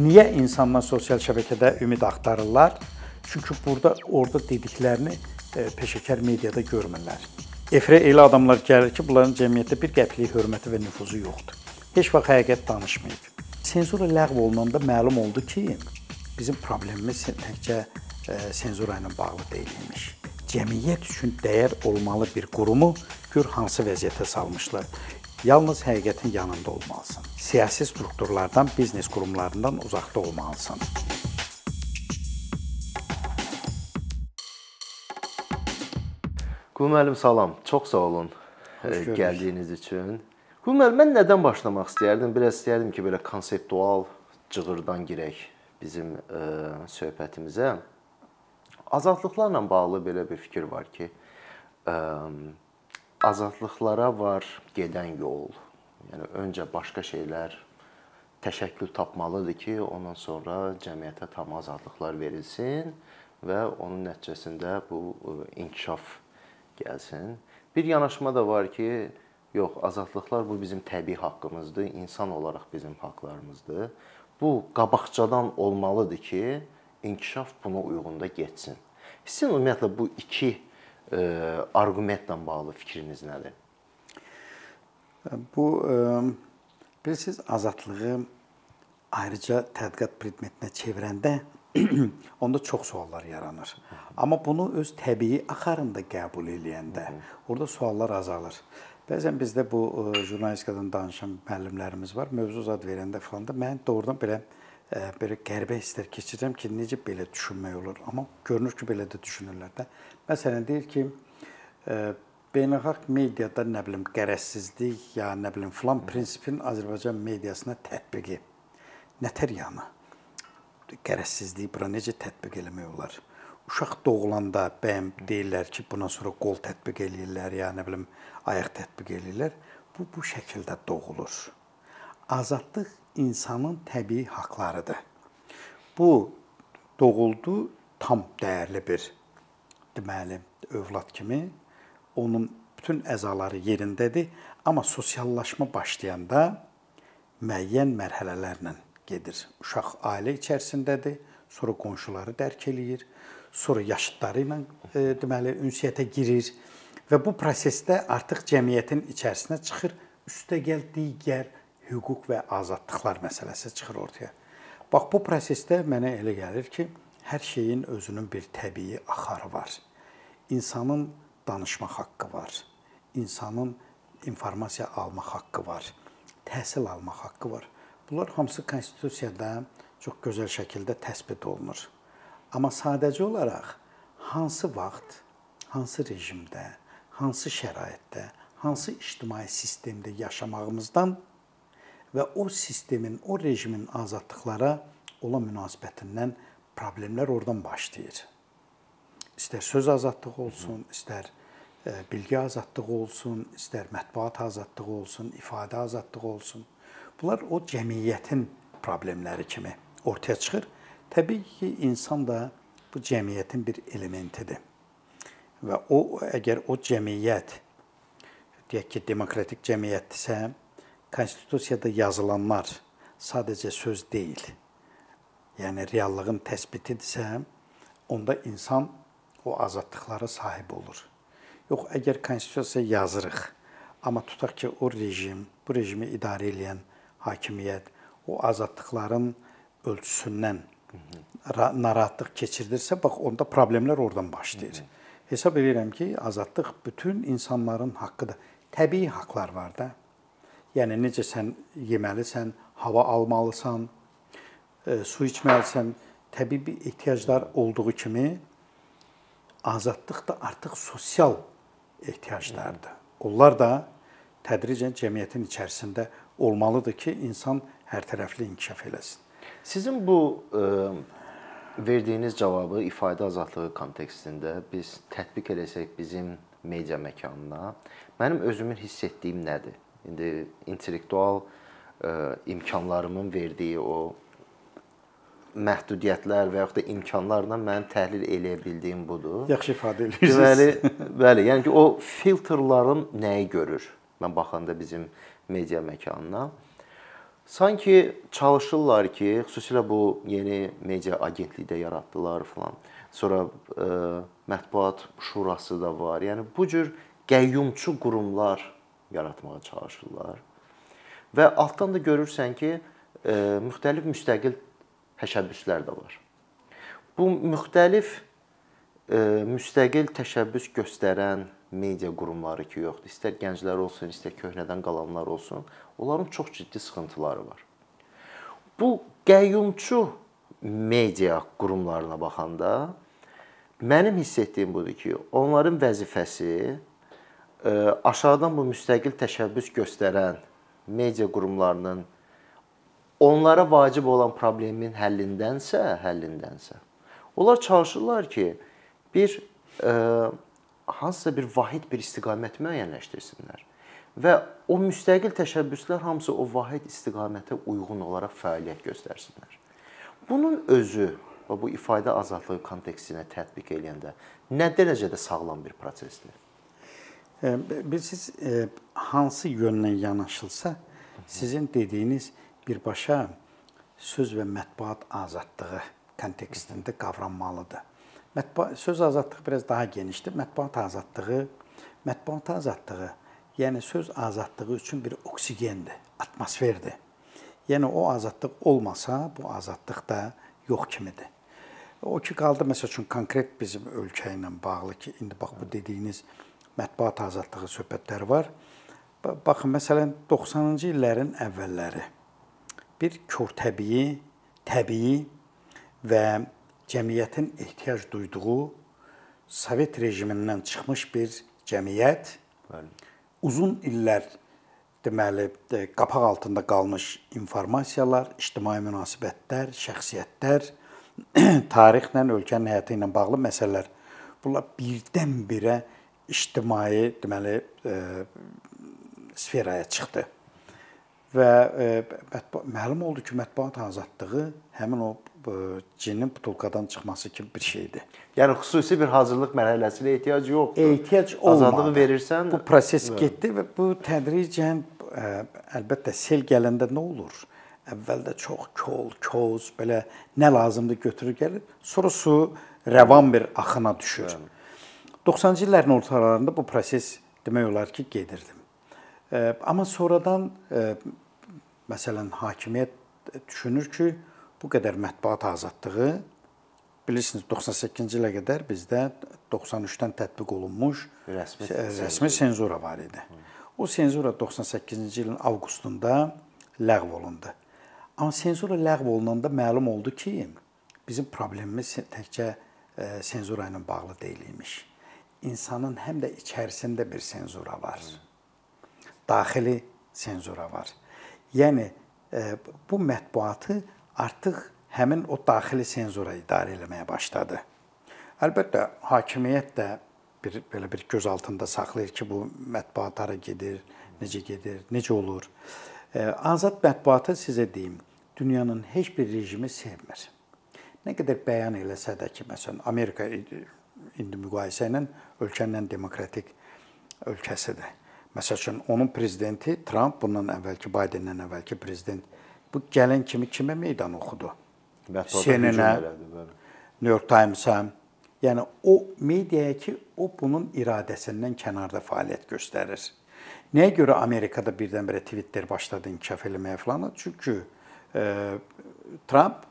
Niyə insanlar sosial şəbəkədə ümid axtarırlar? Çünki burada orada dediklərini e, peşəkar mediada görmürlər. Efirə elə adamlar gəlir ki, bunların cəmiyyətdə bir qəpiklik hörməti və nüfuzu yoxdur. Heç vaxt həqiqət danışmayıb. Senzura ləğv olunanda məlum oldu ki, bizim problemimiz təkcə e, senzura ilə bağlı deyil imiş. Cəmiyyət üçün dəyər olmalı bir qurumu gör hansı vəziyyətə salmışlar. Yalnız həqiqətin yanında olmalısan. Siyasi strukturlardan, biznes qurumlarından uzaqda olmalısan. Qul müəllim salam. Çox sağ olun e, gəldiyiniz üçün. Qul müəllim mən nədən başlamaq istəyərdim? Biraz istəyərdim ki, belə konseptual cığırdan girək bizim ə, e, söhbətimizə. Azadlıqlarla bağlı belə bir fikir var ki, ə, azadlıqlara var gedən yol. Yəni öncə başqa şeylər təşəkkül tapmalıdır ki, ondan sonra cəmiyyətə tam azadlıqlar verilsin və onun nəticəsində bu e, inkişaf gəlsin. Bir yanaşma da var ki, yox, azadlıqlar bu bizim təbii haqqımızdır, insan olaraq bizim haqqlarımızdır. Bu qabaqcadan olmalıdır ki, inkişaf buna uyğun da getsin. Sizin ümumiyyətlə bu iki arqumentlə bağlı fikriniz nədir? Bu bilirsiniz azadlığı ayrıca tədqiqat predmetinə çevirəndə onda çox suallar yaranır. Amma bunu öz təbii axarında qəbul eləyəndə orada suallar azalır. Bəzən bizdə bu jurnalistikadan danışan müəllimlərimiz var. Mövzu zad verəndə falan da mən doğrudan belə belə qəribə hisslər keçirəm ki, necə belə düşünmək olur. Amma görünür ki, belə də düşünürlər də. Məsələn deyir ki, beynəlxalq mediada nə bilim qərəzsizlik ya nə bilim filan prinsipin Azərbaycan mediasına tətbiqi nətər yanı? Qərəzsizliyi bura necə tətbiq eləmək olar? Uşaq doğulanda bəyəm deyirlər ki, buna sonra qol tətbiq eləyirlər ya nə bilim ayaq tətbiq eləyirlər. Bu bu şəkildə doğulur. Azadlıq insanın təbii haqqlarıdır. Bu doğuldu tam dəyərli bir deməli övlad kimi onun bütün əzaları yerindədir, amma sosiallaşma başlayanda müəyyən mərhələlərlə gedir. Uşaq ailə içərisindədir, sonra qonşuları dərk eləyir, sonra yaşıdları ilə e, deməli ünsiyyətə girir və bu prosesdə artıq cəmiyyətin içərisinə çıxır, üstəgəl digər hüquq və azadlıqlar məsələsi çıxır ortaya. Bax bu prosesdə mənə elə gəlir ki, hər şeyin özünün bir təbii axarı var. İnsanın danışmaq haqqı var. İnsanın informasiya almaq haqqı var. Təhsil almaq haqqı var. Bunlar hamısı konstitusiyada çox gözəl şəkildə təsbit olunur. Amma sadəcə olaraq hansı vaxt, hansı rejimdə, hansı şəraitdə, hansı ictimai sistemdə yaşamağımızdan və o sistemin, o rejimin azadlıqlara olan münasibətindən problemlər oradan başlayır. İstər söz azadlığı olsun, istər e, bilgi azadlığı olsun, istər mətbuat azadlığı olsun, ifadə azadlığı olsun. Bunlar o cəmiyyətin problemləri kimi ortaya çıxır. Təbii ki, insan da bu cəmiyyətin bir elementidir. Və o əgər o cəmiyyət deyək ki, demokratik cəmiyyətdirsə, konstitusiyada yazılanlar sadəcə söz deyil yəni reallığın təsbitidirsə, onda insan o azadlıqlara sahib olur. Yox, əgər konstitusiya yazırıq, amma tutaq ki, o rejim, bu rejimi idarə edən hakimiyyət o azadlıqların ölçüsündən narahatlıq keçirdirsə, bax onda problemlər oradan başlayır. Hesab edirəm ki, azadlıq bütün insanların haqqıdır. Təbii haqqlar var da. Yəni necə sən yeməlisən, hava almalısan, E, su içməlisən, təbii ehtiyaclar olduğu kimi azadlıq da artıq sosial ehtiyaclardır. Onlar da tədricən cəmiyyətin içərisində olmalıdır ki, insan hər tərəfli inkişaf eləsin. Sizin bu ə, e, verdiyiniz cavabı ifadə azadlığı kontekstində biz tətbiq eləsək bizim media məkanına, mənim özümün hiss etdiyim nədir? İndi intellektual ə, e, imkanlarımın verdiyi o məhdudiyyətlər və yaxud da imkanlarla mənim təhlil eləyə bildiyim budur. Yaxşı ifadə edirsiniz. Deməli, bəli, yəni ki, o filtrların nəyi görür? Mən baxanda bizim media məkanına sanki çalışırlar ki, xüsusilə bu yeni media agentlikdə yaratdılar falan. Sonra ə, mətbuat şurası da var. Yəni bu cür qəyyumçu qurumlar yaratmağa çalışırlar. Və altdan da görürsən ki, ə, müxtəlif müstəqil təşəbbüslər də var. Bu müxtəlif ə, müstəqil təşəbbüs göstərən media qurumları ki, yoxdur. İstər gənclər olsun, istər köhnədən qalanlar olsun, onların çox ciddi sıxıntıları var. Bu qəyyumçu media qurumlarına baxanda mənim hiss etdiyim budur ki, onların vəzifəsi aşağıdan bu müstəqil təşəbbüs göstərən media qurumlarının onlara vacib olan problemin həllindənsə, həllindənsə onlar çalışırlar ki, bir ə, hansısa bir vahid bir istiqamət müəyyənləşdirsinlər və o müstəqil təşəbbüslər hamısı o vahid istiqamətə uyğun olaraq fəaliyyət göstərsinlər. Bunun özü və bu ifadə azadlığı kontekstinə tətbiq edəndə nə dərəcədə sağlam bir prosesdir? Bilirsiniz, hansı yöndən yanaşılsa, sizin dediyiniz birbaşa söz və mətbuat azadlığı kontekstində qavranmalıdır. Mətbuat söz azadlığı biraz daha genişdir. Mətbuat azadlığı, mətbuat azadlığı, yəni söz azadlığı üçün bir oksigendir, atmosferdir. Yəni o azadlıq olmasa, bu azadlıq da yox kimidir. O ki qaldı məsəl üçün konkret bizim ölkə ilə bağlı ki, indi bax bu dediyiniz mətbuat azadlığı söhbətləri var. Baxın məsələn 90-cı illərin əvvəlləri bir kör təbii, təbii və cəmiyyətin ehtiyac duyduğu Sovet rejimindən çıxmış bir cəmiyyət Bəli. uzun illər deməli qapaq altında qalmış informasiyalar, ictimai münasibətlər, şəxsiyyətlər, tarixlə, ölkənin həyatı ilə bağlı məsələlər bunlar birdən-birə ictimai deməli e, sferaya çıxdı. Və e, məlum oldu ki, mətbuat azadlığı həmin o cinin butulkadan çıxması kimi bir şeydir. Yəni xüsusi bir hazırlıq mərhələsinə ehtiyac yoxdur. Ehtiyac olmadı. Azadlığı verirsən, bu proses getdi və bu tədricən əlbəttə sel gələndə nə olur? Əvvəldə çox kol, koz, belə nə lazımdır götürür gəlir. Sonra su rəvan bir axına düşür. 90-cı illərin ortalarında bu proses demək olar ki, gedirdi. Amma sonradan məsələn hakimiyyət düşünür ki, bu qədər mətbuat azadlığı bilirsiniz 98-ci ilə qədər bizdə 93-dən tətbiq olunmuş rəsmi rəsmi senzura var idi. O senzura 98-ci ilin avqustunda ləğv olundu. Amma senzura ləğv olunanda məlum oldu ki, bizim problemimiz təkcə senzura ilə bağlı deyil imiş. İnsanın həm də içərisində bir senzura var. Daxili senzura var. Yəni bu mətbuatı artıq həmin o daxili senzura idarə eləməyə başladı. Əlbəttə, hakimiyyət də bir belə bir göz altında saxlayır ki, bu mətbuat hara gedir, necə gedir, necə olur. Azad mətbuatı sizə deyim, dünyanın heç bir rejimi sevmir. Nə qədər bəyan eləsə də ki, məsələn, Amerika indi müqayisə ilə ölkənin demokratik ölkəsidir. Məsəl üçün onun prezidenti Tramp bundan əvvəlki Baydendən əvvəlki prezident bu gələn kimi kimə meydan oxudu? CNN-ə, New York Times-a. Yəni o mediaya ki, o bunun iradəsindən kənarda fəaliyyət göstərir. Nəyə görə Amerikada birdən-birə Twitter başladı inkişaf eləməyə falan? Çünki e, Trump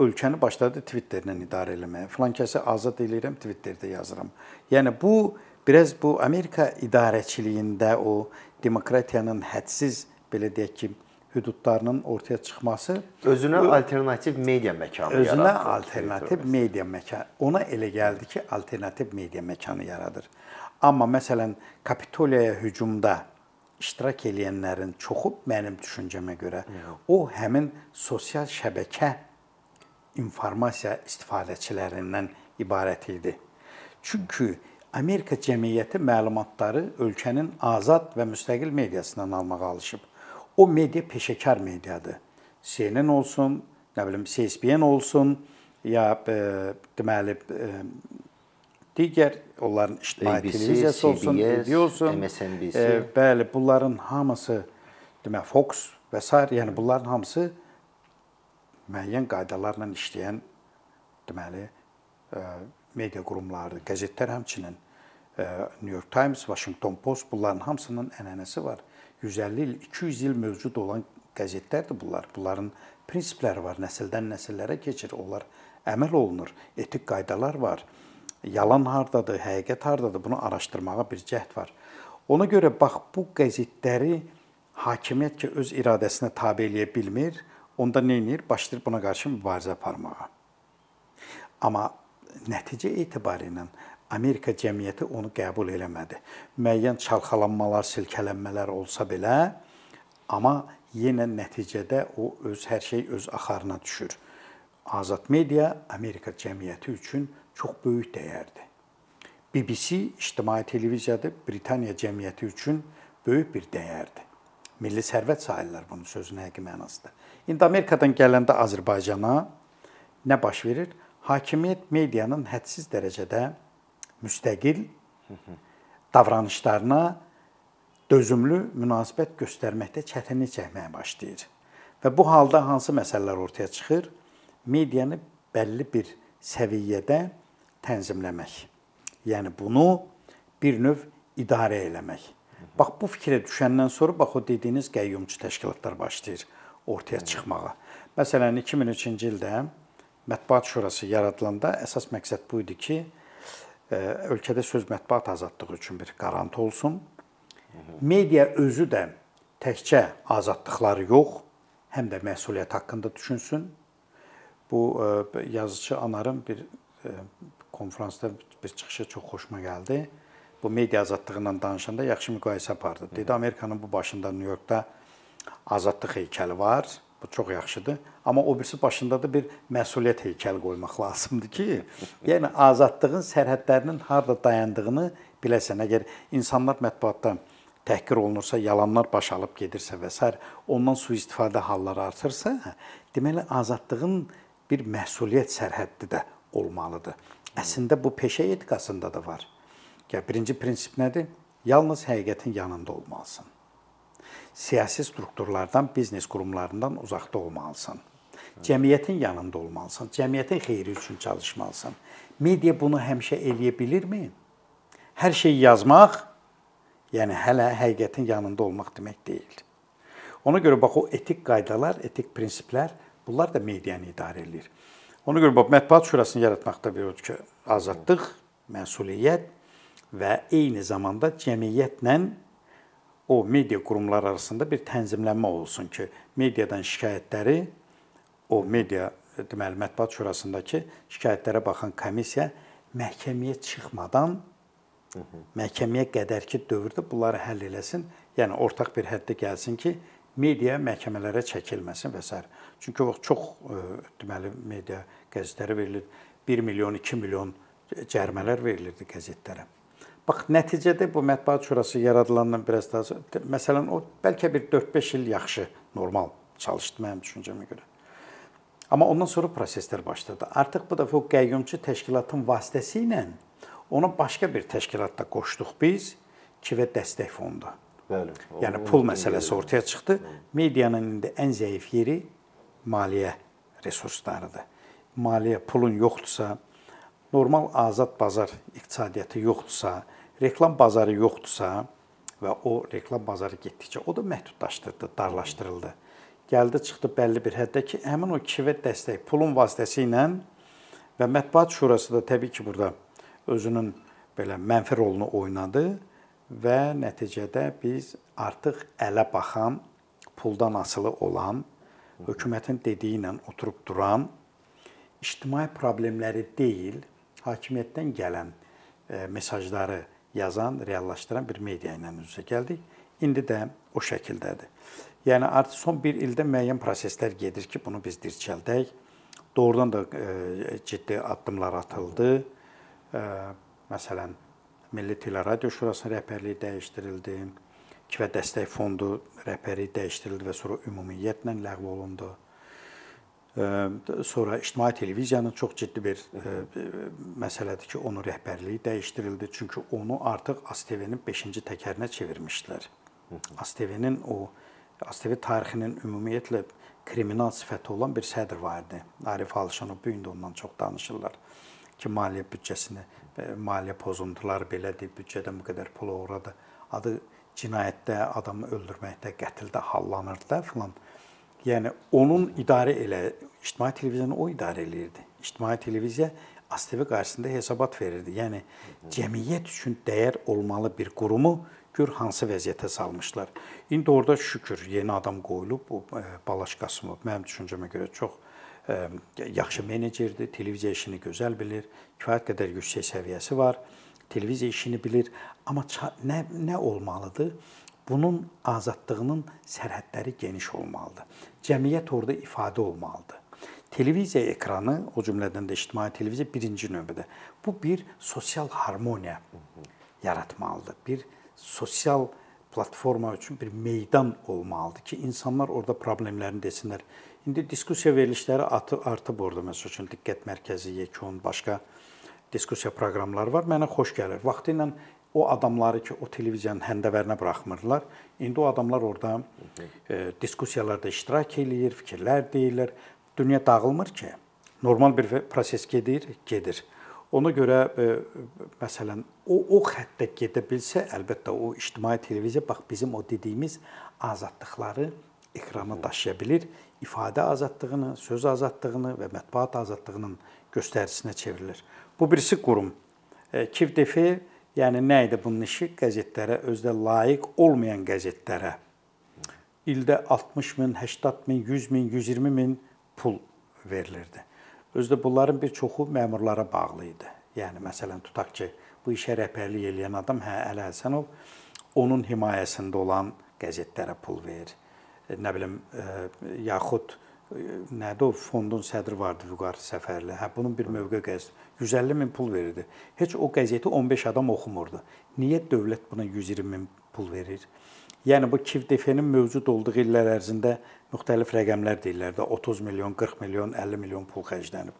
ölkəni başladı Twitterlə idarə eləməyə. Falan kəsi azad eləyirəm, Twitterdə yazıram. Yəni bu biraz bu Amerika idarəçiliyində o demokratiyanın hədsiz belə deyək ki, hüdudlarının ortaya çıxması özünə alternativ media məkanı özünə yaradır. Özünə alternativ media məkanı. Ona elə gəldi ki, alternativ media məkanı yaradır. Amma məsələn, Kapitoliyaya hücumda iştirak edənlərin çoxu mənim düşüncəmə görə o həmin sosial şəbəkə informasiya istifadəçilərindən ibarət idi. Çünki Amerika cəmiyyəti məlumatları ölkənin azad və müstəqil mediasından almağa alışıb. O media peşəkar mediadır. CNN olsun, nə bilim CSPN olsun, ya e, deməli e, digər onların ictimai televiziyası olsun, CBS, olsun, MSNBC. E, bəli, bunların hamısı demək Fox və s. yəni bunların hamısı müəyyən qaydalarla işləyən deməli e, media qurumlarıdır. Qəzetlər həmçinin e, New York Times, Washington Post bunların hamısının ənənəsi var. 150 il, 200 il mövcud olan qəzetlərdir bunlar. Bunların prinsipləri var, nəsildən nəsillərə keçir. Onlar əməl olunur. Etik qaydalar var. Yalan hardadır, həqiqət hardadır? Bunu araşdırmağa bir cəhd var. Ona görə bax bu qəzetləri hakimiyyət ki öz iradəsinə tabe eləyə bilmir, onda nə edir? Başlayır buna qarşı mübarizə aparmağa. Amma nəticə etibarilə Amerika cəmiyyəti onu qəbul eləmədi. Müəyyən çalxalanmalar, silkələnmələr olsa belə, amma yenə nəticədə o öz hər şey öz axarına düşür. Azad media Amerika cəmiyyəti üçün çox böyük dəyərdir. BBC ictimai televiziyadır, Britaniya cəmiyyəti üçün böyük bir dəyərdir. Milli sərvət sayırlar bunun sözünün həqiqi mənasında. İndi Amerikadan gələndə Azərbaycana nə baş verir? Hakimiyyət medianın hədsiz dərəcədə müstəqil davranışlarına dözümlü münasibət göstərməkdə çətinlik çəkməyə başlayır. Və bu halda hansı məsələlər ortaya çıxır? Medianı bəlli bir səviyyədə tənzimləmək. Yəni bunu bir növ idarə eləmək. Bax bu fikrə düşəndən sonra bax o dediyiniz qəyyumçu təşkilatlar başlayır ortaya çıxmağa. Məsələn 2003-cü ildə Mətbuat Şurası yaradılanda əsas məqsəd bu idi ki, e, ölkədə söz mətbuat azadlığı üçün bir qarantı olsun. Media özü də təkcə azadlıqları yox, həm də məsuliyyət haqqında düşünsün. Bu e, yazıçı Anarın bir e, konfransda bir çıxışı çox xoşuma gəldi. Bu media azadlığı ilə danışanda yaxşı müqayisə apardı. Dedi Amerikanın bu başında Nyu Yorkda azadlıq heykəli var. Bu çox yaxşıdır. Amma o birisi başında da bir məsuliyyət heykəli qoymaq lazımdır ki, yəni azadlığın sərhədlərinin harda dayandığını biləsən. Əgər insanlar mətbuatda təhqir olunursa, yalanlar baş alıb gedirsə və s. ondan sui-istifadə halları artırsa, deməli azadlığın bir məsuliyyət sərhəddi də olmalıdır. Əslində bu peşə etikasında da var. Ya birinci prinsip nədir? Yalnız həqiqətin yanında olmalısan siyasi strukturlardan, biznes qurumlarından uzaqda olmalısan. Cəmiyyətin yanında olmalısan. Cəmiyyətin xeyri üçün çalışmalısan. Media bunu həmişə eləyə bilirmi? Hər şeyi yazmaq, yəni hələ həqiqətin yanında olmaq demək deyil. Ona görə bax o etik qaydalar, etik prinsiplər, bunlar da medianı idarə edir. Ona görə bax mətbuat şurasını yaratmaqda bir ki, azadlıq, məsuliyyət və eyni zamanda cəmiyyətlə o media qurumları arasında bir tənzimlənmə olsun ki, mediadan şikayətləri o media deməli mətbuat şurasındakı şikayətlərə baxan komissiya məhkəməyə çıxmadan məhkəməyə qədərki dövrdə bunları həll eləsin. Yəni ortaq bir həddə gəlsin ki, media məhkəmələrə çəkilməsin və s. Çünki o çox e, deməli media qəzetlərə verilir 1 milyon, 2 milyon cərimələr verilirdi qəzetlərə. Bax, nəticədə bu mətbuat şurası yaradılandan biraz daha məsələn o bəlkə bir 4-5 il yaxşı, normal çalışdı mənim düşüncəmə görə. Amma ondan sonra proseslər başladı. Artıq bu dəfə o qəyyumçu təşkilatın vasitəsilə ona başqa bir təşkilatda qoşduq biz, Kivə Dəstək Fondu. Bəli. Yəni pul məsələsi ortaya çıxdı. Medianın indi ən zəif yeri maliyyə resurslarıdır. Maliyyə pulun yoxdursa, normal azad bazar iqtisadiyyatı yoxdursa, reklam bazarı yoxdursa və o reklam bazarı getdikcə o da məhdudlaşdırıldı, darlaşdırıldı. Gəldi çıxdı bəlli bir həddə ki, həmin o kivə dəstək pulun vasitəsilə və mətbuat şurası da təbii ki, burada özünün belə mənfi rolunu oynadı və nəticədə biz artıq ələ baxan, puldan asılı olan, hökumətin dediyi ilə oturub duran ictimai problemləri deyil, hakimiyyətdən gələn e, mesajları yazan, reallaşdıran bir media ilə üz-üzə gəldik. İndi də o şəkildədir. Yəni artıq son 1 ildə müəyyən proseslər gedir ki, bunu biz dirçəldək. Doğrudan da e, ciddi addımlar atıldı. E, məsələn, Milli Teleradio Şurasının rəhbərliyi dəyişdirildi. Kifə Dəstək Fondu rəhbərliyi dəyişdirildi və sonra ümumiyyətlə ləğv olundu sonra ictimai televiziyanın çox ciddi bir məsələdir ki, onun rəhbərliyi dəyişdirildi. Çünki onu artıq ASTV-nin 5-ci təkərinə çevirmişdilər. ASTV-nin o ASTV tarixinin ümumiyyətlə kriminal sifəti olan bir sədr var idi. Arif Alışanov bu gün də ondan çox danışırlar ki, maliyyə büdcəsini, maliyyə pozuntuları belədir, büdcədən bu qədər pul uğradı. Adı cinayətdə, adamı öldürməkdə, qətldə hallanırdı da filan. Yəni onun idarə elə ictimai televiziyanı o idarə eləyirdi. İctimai televiziya ASTV qarşısında hesabat verirdi. Yəni cəmiyyət üçün dəyər olmalı bir qurumu gör hansı vəziyyətə salmışlar. İndi orada şükür yeni adam qoyulub bu e, Balaş Qasımov mənim düşüncəmə görə çox ə, e, yaxşı menecerdir, televiziya işini gözəl bilir, kifayət qədər yüksək səviyyəsi var, televiziya işini bilir, amma nə nə olmalıdır? Bunun azadlığının sərhədləri geniş olmalıdır. Cəmiyyət orada ifadə olmalıdır. Televiziya ekranı, o cümlədən də ictimai televiziya birinci növbədə bu bir sosial harmoniya yaratmalıdır. Bir sosial platforma üçün bir meydan olmalıdır ki, insanlar orada problemlərini desinlər. İndi diskussiya verilişləri artıb orada məsəl üçün diqqət mərkəzi, yekun, başqa diskussiya proqramları var. Mənə xoş gəlir. Vaxtı ilə o adamları ki, o televiziyanın həndəvərinə buraxmırdılar. İndi o adamlar orada e, diskussiyalarda iştirak eləyir, fikirlər deyirlər. Dünya dağılmır ki. Normal bir proses gedir, gedir. Ona görə e, məsələn o o xəttə gedə bilsə, əlbəttə o ictimai televiziya bax bizim o dediyimiz azadlıqları ekrana daşıya bilir. İfadə azadlığını, söz azadlığını və mətbuat azadlığının göstəricinə çevrilir. Bu birisi qurum. E, KİVDF yəni nə idi bunun işi? Qəzetlərə özdə layiq olmayan qəzetlərə ildə 60 min, 80 min, 100 min, 120 min pul verilirdi. Özdə bunların bir çoxu məmurlara bağlı idi. Yəni məsələn tutaq ki, bu işə rəhbərlik edən adam hə Əli Həsənov onun himayəsində olan qəzetlərə pul verir. E, nə bilim, e, yaxud nədir o fondun sədri vardı Vüqar Səfərli. Hə bunun bir mövqe qəzet 150 min pul verirdi. Heç o qəzeti 15 adam oxumurdu. Niyə dövlət buna 120 min pul verir? Yəni bu KİV-DF-nin mövcud olduğu illər ərzində müxtəlif rəqəmlər deyirlər də 30 milyon, 40 milyon, 50 milyon pul xərclənib.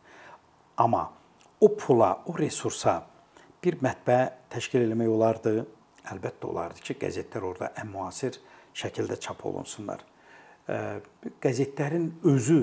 Amma o pula, o resursa bir mətbəə təşkil eləmək olardı. Əlbəttə olardı ki, qəzetlər orada ən müasir şəkildə çap olunsunlar. Qəzetlərin özü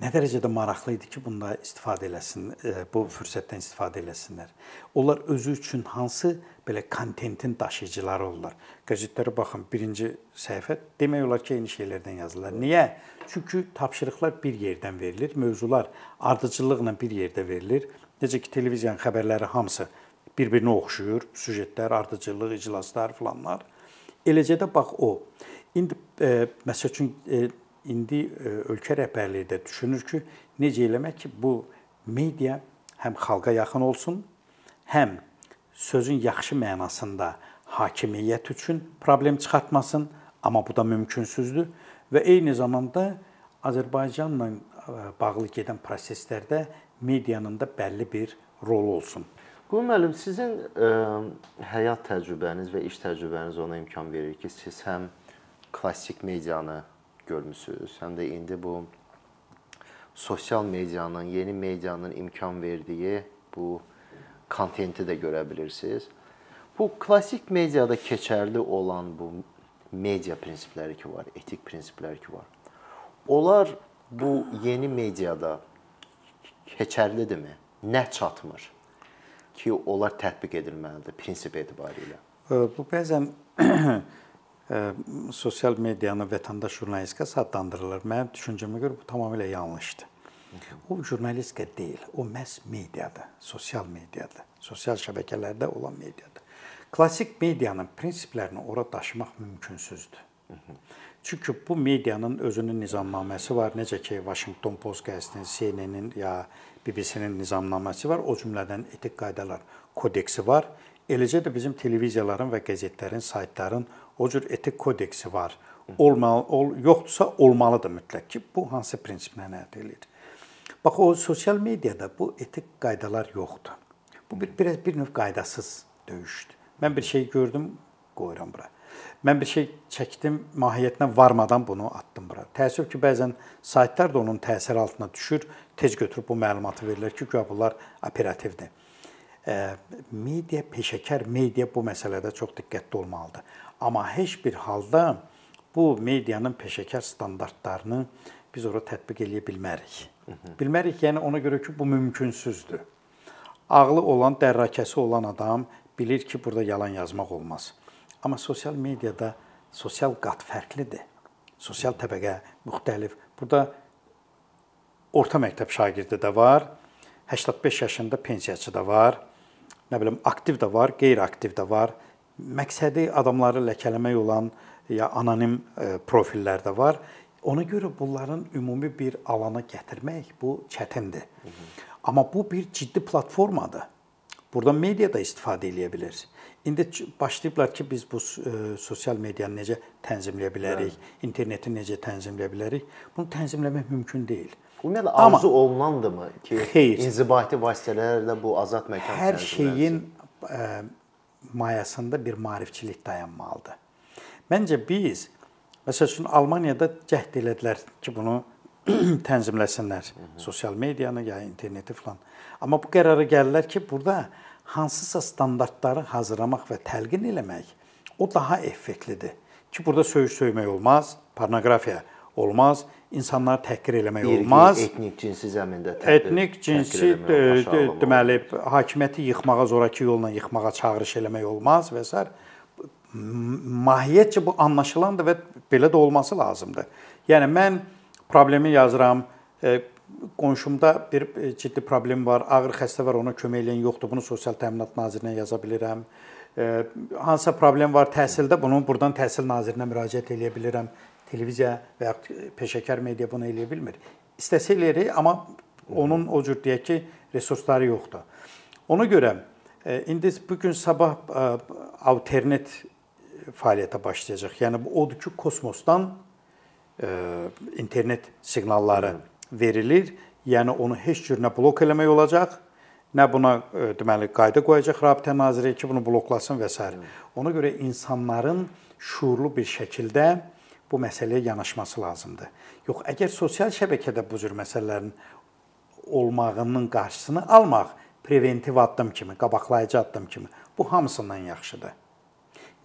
nə dərəcədə maraqlı idi ki, bunda istifadə eləsin, bu fürsətdən istifadə eləsinlər. Onlar özü üçün hansı belə kontentin daşıyıcıları olurlar. Qəzetlərə baxın, birinci səhifə demək olar ki, eyni şeylərdən yazırlar. Niyə? Çünki tapşırıqlar bir yerdən verilir, mövzular ardıcıllıqla bir yerdə verilir. Necə ki, televiziyanın xəbərləri hamısı bir-birinə oxşuyur, süjetlər, ardıcıllıq, iclaslar filanlar. Eləcə də bax o. İndi e, məsəl üçün e, indi e, ölkə rəhbərliyi də düşünür ki, necə eləmək ki, bu media həm xalqa yaxın olsun, həm sözün yaxşı mənasında hakimiyyət üçün problem çıxartmasın, amma bu da mümkünsüzdür və eyni zamanda Azərbaycanla bağlı gedən proseslərdə medianın da bəlli bir rolu olsun. Qul müəllim, sizin ə, həyat təcrübəniz və iş təcrübəniz ona imkan verir ki, siz həm klassik medianı görmüsüz, həm də indi bu sosial medianın, yeni medianın imkan verdiyi bu kontenti də görə bilirsiniz. Bu klassik mediada keçərli olan bu media prinsipləri ki var, etik prinsiplər ki var. Onlar bu yeni mediada keçərlidirmi? Nə çatmır ki, onlar tətbiq edilməlidir prinsip etibarilə? Bu bəzən sosial medianı vətəndaş jurnalistika adlandırırlar. Mənim düşüncəmə görə bu tamamilə yanlışdır. O jurnalistika deyil, o məhz mediadır, sosial mediadır, sosial şəbəkələrdə olan mediadır. Klassik medianın prinsiplərini ora daşımaq mümkünsüzdür. Çünki bu medianın özünün nizamnaməsi var, necə ki Washington Post qəzetinin, CNN-in ya BBC-nin nizamnaməsi var, o cümlədən etik qaydalar kodeksi var. Eləcə də bizim televiziyaların və qəzetlərin, saytların o cür etik kodeksi var. Olmalı, ol, yoxdursa olmalıdır mütləq ki, bu hansı prinsiplə əldə edilir. Bax o sosial mediada bu etik qaydalar yoxdur. Bu bir biraz bir növ qaydasız döyüşdür. Mən bir şey gördüm, qoyuram bura. Mən bir şey çəkdim, mahiyyətinə varmadan bunu atdım bura. Təəssüf ki, bəzən saytlar da onun təsiri altına düşür, tez götürüb bu məlumatı verirlər ki, güya bunlar operativdir. Media peşəkar media bu məsələdə çox diqqətli olmalıdır. Amma heç bir halda bu medianın peşəkar standartlarını biz ora tətbiq eləyə bilmərik. Bilmərik, yəni ona görə ki, bu mümkünsüzdür. Ağlı olan, dərrakəsi olan adam bilir ki, burada yalan yazmaq olmaz. Amma sosial mediada sosial qat fərqlidir. Sosial təbəqə müxtəlif. Burada orta məktəb şagirdi də var, 85 yaşında pensiyaçı da var, nə bilim aktiv də var, qeyri-aktiv də var. Məqsədi adamları ləkələmək olan ya anonim e, profillər də var. Ona görə bunların ümumi bir alana gətirmək bu çətindir. Hı -hı. Amma bu bir ciddi platformadır. Burada media da istifadə edə bilər. İndi başlayıblar ki, biz bu e, sosial medianı necə tənzimləyə bilərik, Bəli. interneti necə tənzimləyə bilərik. Bunu tənzimləmək mümkün deyil. Ümumiyyətlə arzu olunandırmı ki, xeyr, inzibati vasitələrlə bu azad məkan hər şeyin e, mayasında bir maarifçilik dayanmalıdır. Məncə biz məsəl üçün Almaniyada cəhd elədilər ki, bunu tənzimləsinlər sosial medianı ya interneti filan. Amma bu qərara gəlirlər ki, burada hansısa standartları hazırlamaq və təlqin eləmək o daha effektlidir. Ki burada söyüş söymək olmaz, pornoqrafiya olmaz, insanları təhqir eləmək İrqi, olmaz. Etnik, cinsi zəmində təhqir. Etnik, cinsi deməli hakimiyyəti yıxmağa zoraki yolla yıxmağa çağırış eləmək olmaz və s. mahiyyətcə bu anlaşılandır və belə də olması lazımdır. Yəni mən problemi yazıram. E, qonşumda bir e, ciddi problem var, ağır xəstə var, ona kömək edən yoxdur. Bunu Sosial Təminat Nazirinə yaza bilirəm. E, hansısa problem var təhsildə, bunu burdan Təhsil Nazirinə müraciət edə bilirəm. Televiziya və ya peşəkar media bunu eləyə bilmir. İstəsə eləyir, amma onun o cür deyək ki, resursları yoxdur. Ona görə indi bu gün sabah alternet fəaliyyətə başlayacaq. Yəni bu odur ki, kosmosdan internet siqnalları verilir. Yəni onu heç cür nə blok eləmək olacaq, nə buna deməli qayda qoyacaq Rabitə Naziri ki, bunu bloklasın və s. Ona görə insanların şuurlu bir şəkildə bu məsələyə yanaşması lazımdır. Yox, əgər sosial şəbəkədə bu cür məsələlərin olmağının qarşısını almaq preventiv addım kimi, qabaqlayıcı addım kimi bu hamısından yaxşıdır.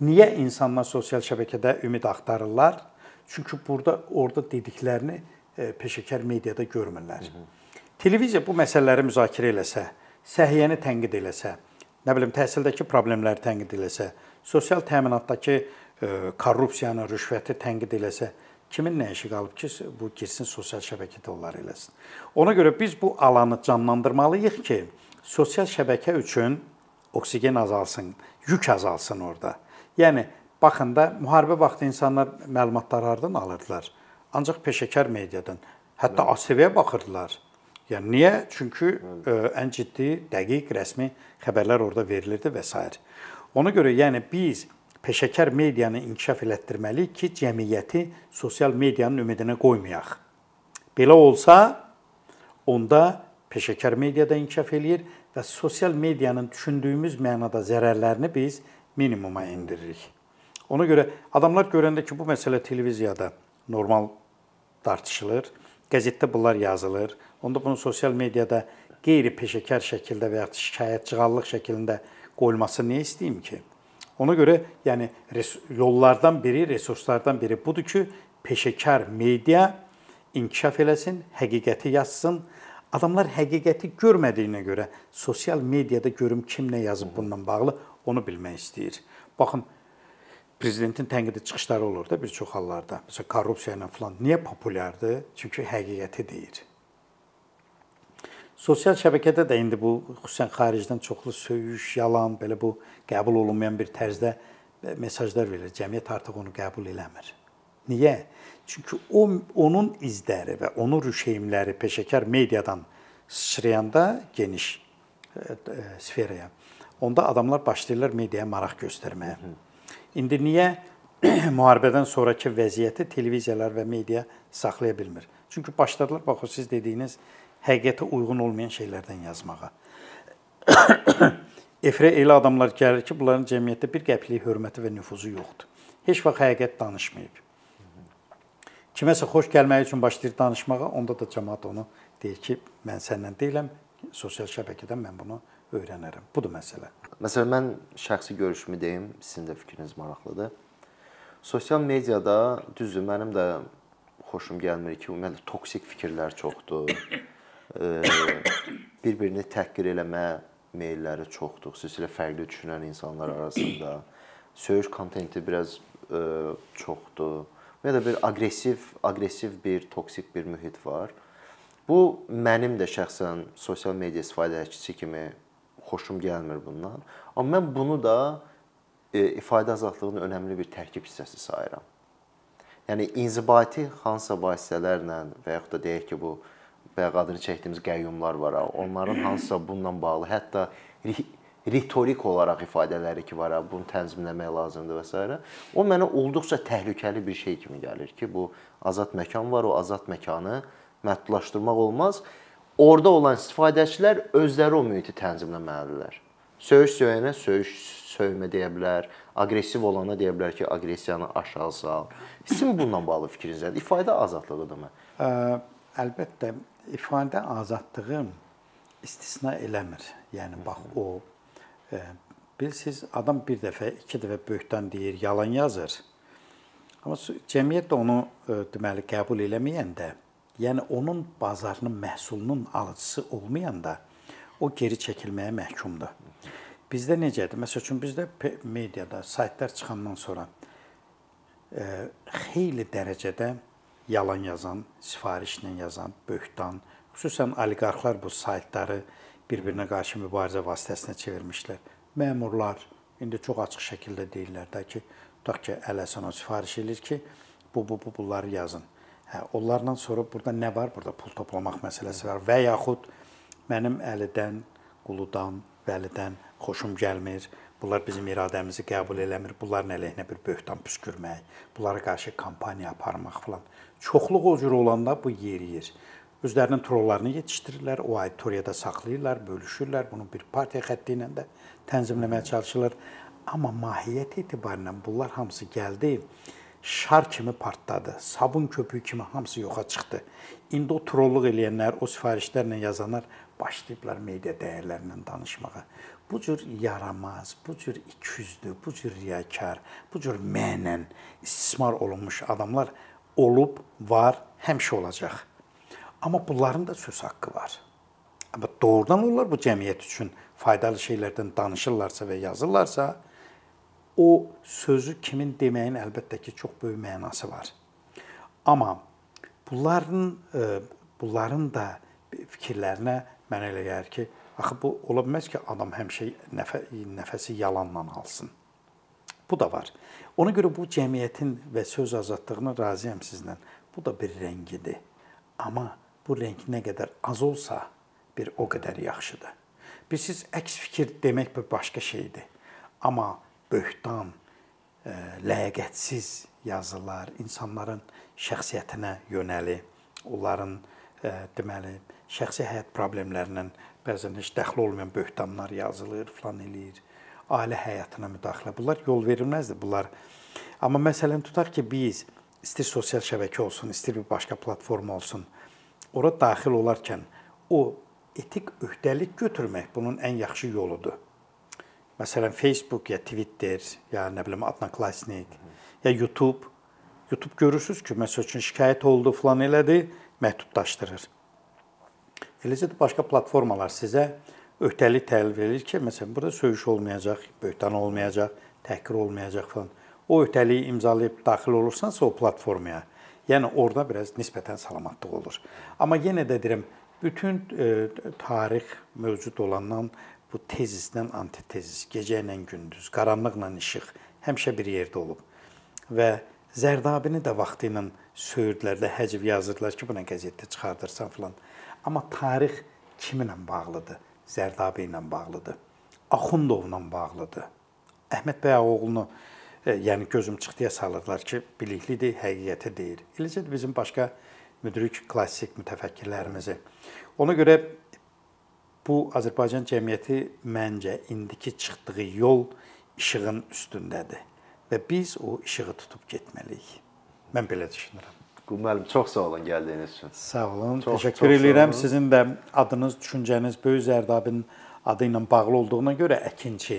Niyə insanlar sosial şəbəkədə ümid axtarırlar? Çünki burada orada dediklərini e, peşəkar mediada görmürlər. Televiziya bu məsələləri müzakirə eləsə, səhiyyəni tənqid eləsə, nə bilim təhsildəki problemləri tənqid eləsə, sosial təminatdakı korrupsiyanı, rüşvəti tənqid eləsə, kimin nə işi qalıb ki, bu girsin sosial şəbəkədə onlar eləsin. Ona görə biz bu alanı canlandırmalıyıq ki, sosial şəbəkə üçün oksigen azalsın, yük azalsın orada. Yəni Baxın da müharibə vaxtı insanlar məlumatları hardan alırdılar? Ancaq peşəkar mediadan. Hətta ASV-yə baxırdılar. Yəni niyə? Çünki ə, e, ən ciddi, dəqiq, rəsmi xəbərlər orada verilirdi və s. Ona görə yəni biz peşəkar medianı inkişaf elətdirməliyik ki, cəmiyyəti sosial medianın ümidinə qoymayaq. Belə olsa, onda peşəkar mediada inkişaf eləyir və sosial medianın düşündüyümüz mənada zərərlərini biz minimuma endiririk. Ona görə adamlar görəndə ki, bu məsələ televiziyada normal tartışılır, qəzetdə bunlar yazılır, onda bunu sosial mediada qeyri-peşəkar şəkildə və ya şikayətçiğallıq şəklində qoyulması nə istəyim ki? Ona görə yəni yollardan biri, resurslardan biri budur ki, peşəkar media inkişaf eləsin, həqiqəti yazsın. Adamlar həqiqəti görmədiyinə görə sosial mediada görüm kim nə yazıb bununla bağlı onu bilmək istəyir. Baxın, prezidentin tənqidi çıxışları olur da bir çox hallarda. Məsələn, korrupsiya ilə falan. Niyə populyardır? Çünki həqiqəti deyir. Sosial şəbəkədə də indi bu xüsusən xaricdən çoxlu söyüş, yalan, belə bu qəbul olunmayan bir tərzdə mesajlar verilir. Cəmiyyət artıq onu qəbul eləmir. Niyə? Çünki o onun izləri və onun rüşeymləri peşəkar mediadan sıçrayanda geniş e, e, sferaya, onda adamlar başlayırlar mediaya maraq göstərməyə. İndi niyə müharibədən sonrakı vəziyyəti televiziyalar və media saxlaya bilmir? Çünki başladılar bax o siz dediyiniz həqiqətə uyğun olmayan şeylərdən yazmağa. Efrə elə adamlar gəlir ki, bunların cəmiyyətdə bir qəpiklik hörməti və nüfuzu yoxdur. Heç vaxt həqiqət danışmayıb. Kiməsə xoş gəlməyi üçün başlayır danışmağa, onda da cəmaət onu deyir ki, mən səndən deyiləm, sosial şəbəkədən mən bunu öyrənərəm. Budur məsələ. Məsələn, mən şəxsi görüşümü deyim, sizin də fikriniz maraqlıdır. Sosial mediada düzdür, mənim də xoşum gəlmir ki, ümumiyyətlə toksik fikirlər çoxdur. Bir-birini təhqir eləmə meylləri çoxdur, xüsusilə fərqli düşünən insanlar arasında. Söyüş kontenti biraz ə, çoxdur. Və da bir aqressiv, aqressiv bir toksik bir mühit var. Bu mənim də şəxsən sosial media istifadəçisi kimi xoşum gəlmir bundan. Amma mən bunu da e, ifadə azadlığının önəmli bir tərkib hissəsi sayıram. Yəni inzibati hansısa vasitələrlə və yaxud da deyək ki, bu bayaq adını çəkdiyimiz qəyyumlar var, onların hansısa bununla bağlı, hətta ritorik olaraq ifadələri ki, var, bunu tənzimləmək lazımdır və s. O mənə olduqca təhlükəli bir şey kimi gəlir ki, bu azad məkan var, o azad məkanı məhdudlaşdırmaq olmaz. Orda olan istifadəçilər özləri o mühiti tənzimləməlidirlər. Söyüş söyənə söyüş söymə deyə bilər, aqressiv olana deyə bilər ki, aqressiyanı aşağı sal. Sizin bununla bağlı fikriniz nədir? İfadə azadlığıdır mı? Əlbəttə ifadə azadlığı istisna eləmir. Yəni bax o ə, bilsiz adam bir dəfə, iki dəfə böhtan deyir, yalan yazır. Amma cəmiyyət də onu ə, deməli qəbul eləməyəndə, yəni onun bazarının məhsulunun alıcısı olmayanda o geri çəkilməyə məhkumdur. Bizdə necədir? Məsəl üçün bizdə mediada saytlar çıxandan sonra ə, xeyli dərəcədə yalan yazan, sifarişlə yazan, böhtan, xüsusən oliqarxlar bu saytları bir-birinə qarşı mübarizə vasitəsinə çevirmişlər. Məmurlar indi çox açıq şəkildə deyirlər də ki, tutaq ki, Ələsən o sifariş eləyir ki, bu bu bu bunları yazın. Hə, onlardan sonra burada nə var? Burada pul toplamaq məsələsi var və yaxud mənim Əlidən, Quludan, Vəlidən xoşum gəlmir. Bunlar bizim iradəmizi qəbul eləmir. Bunların əleyhinə bir böhtan püskürmək, bunlara qarşı kampaniya aparmaq falan. Çoxluq o cür olanda bu yeriyir. Özlərinin trollarını yetişdirirlər, o auditoriyada saxlayırlar, bölüşürlər. Bunu bir partiya xətti ilə də tənzimləməyə çalışırlar. Amma mahiyyət etibarilə bunlar hamısı gəldi, şar kimi partladı. Sabun köpüyü kimi hamısı yoxa çıxdı. İndi o trolluq eləyənlər, o sifarişlərlə yazanlar başlayıblar media dəyərlərindən danışmağa. Bu cür yaramaz, bu cür ikiyüzlü, bu cür riyakar, bu cür mənən istismar olunmuş adamlar olub, var, həmişə olacaq. Amma bunların da söz haqqı var. Amma doğrudan onlar bu cəmiyyət üçün faydalı şeylərdən danışırlarsa və yazırlarsa, o sözü kimin deməyin əlbəttə ki, çox böyük mənası var. Amma bunların e, bunların da fikirlərinə mənə elə gəlir ki, Axı bu ola bilməz ki, adam həmişə nəfə, nəfəsi yalanla alsın. Bu da var. Ona görə bu cəmiyyətin və söz azadlığına razıyam sizlə. Bu da bir rəngidir. Amma bu rəng nə qədər az olsa, bir o qədər yaxşıdır. Bir siz əks fikir demək bir başqa şeydir. Amma böhtan, e, ləyaqətsiz yazılar, insanların şəxsiyyətinə yönəli, onların e, deməli, şəxsi həyat problemlərindən bəzən heç dəxli olmayan böhtanlar yazılır, falan eləyir. Ailə həyatına müdaxilə. Bunlar yol verilməzdir bunlar. Amma məsələn tutaq ki, biz istir sosial şəbəkə olsun, istir bir başqa platforma olsun, ora daxil olarkən o etik öhdəlik götürmək bunun ən yaxşı yoludur. Məsələn, Facebook ya Twitter, ya nə bilim Adnoklassnik, ya YouTube. YouTube görürsüz ki, məsəl üçün şikayət oldu, falan elədi, məhdudlaşdırır. Eləcə də başqa platformalar sizə öhdəlik təklif edir ki, məsələn, burada söyüş olmayacaq, böhtan olmayacaq, təhqir olmayacaq falan. O öhdəliyi imzalayıb daxil olursansa o platformaya, yəni orada biraz nisbətən salamatlıq olur. Amma yenə də deyirəm, bütün e, tarix mövcud olandan bu tezisdən antitezis, gecə ilə gündüz, qaranlıqla işıq həmişə bir yerdə olub. Və Zərdabini də vaxtı ilə söyürdülər də, həcv yazırdılar ki, bu nə qəzetdə çıxardırsan falan. Amma tarix kiminlə bağlıdır? Zərdabi ilə bağlıdır. Axundovla bağlıdır. Əhməd bəy oğlunu e, yəni gözüm çıxdıya salırlar ki, biliklidir, həqiqəti deyir. Eləcə də bizim başqa müdrik klassik mütəfəkkirlərimizi. Ona görə bu Azərbaycan cəmiyyəti məncə indiki çıxdığı yol işığın üstündədir və biz o işığı tutub getməliyik. Mən belə düşünürəm. Qul müəllim, çox sağ olun gəldiyiniz üçün. Sağ olun. Çox, Təşəkkür çox edirəm. Sizin də adınız, düşüncəniz Böyük Zərdabın adı ilə bağlı olduğuna görə əkinçi.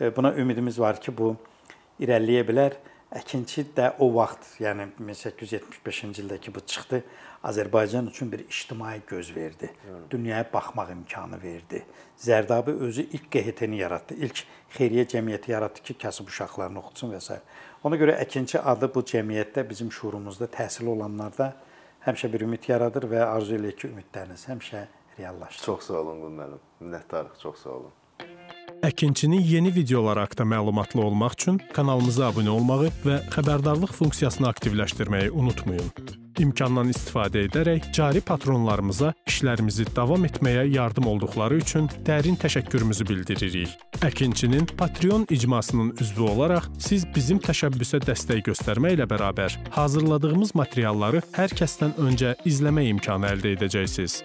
E, buna ümidimiz var ki, bu irəliləyə bilər. Əkinçi də o vaxt, yəni 1875-ci ildəki bu çıxdı, Azərbaycan üçün bir ictimai göz verdi. Dünyaya baxmaq imkanı verdi. Zərdabi özü ilk QHT-ni yaratdı. İlk xeyriyyə cəmiyyəti yaratdı ki, kasıb uşaqlarını oxutsun və s. Ona görə əkinçi adı bu cəmiyyətdə bizim şuurumuzda təhsil olanlarda həmişə bir ümid yaradır və arzu eləyir ki, ümidləriniz həmişə reallaşsın. Çox sağ olun müəllim. Minnətdarıq, çox sağ olun. Əkinçinin yeni videoları haqqında məlumatlı olmaq üçün kanalımıza abunə olmağı və xəbərdarlıq funksiyasını aktivləşdirməyi unutmayın. İmkandan istifadə edərək cari patronlarımıza işlərimizi davam etməyə yardım olduqları üçün dərin təşəkkürümüzü bildiririk. Əkinçinin Patreon icmasının üzvü olaraq siz bizim təşəbbüsə dəstək göstərməklə bərabər hazırladığımız materialları hər kəsdən öncə izləmə imkanı əldə edəcəksiniz.